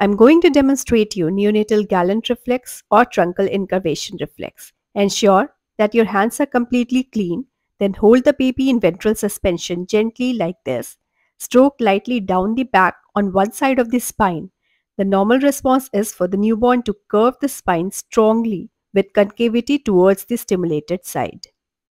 I'm going to demonstrate you neonatal Galant reflex or truncal incurvation reflex. Ensure that your hands are completely clean, then hold the baby in ventral suspension gently like this. Stroke lightly down the back on one side of the spine. The normal response is for the newborn to curve the spine strongly with concavity towards the stimulated side.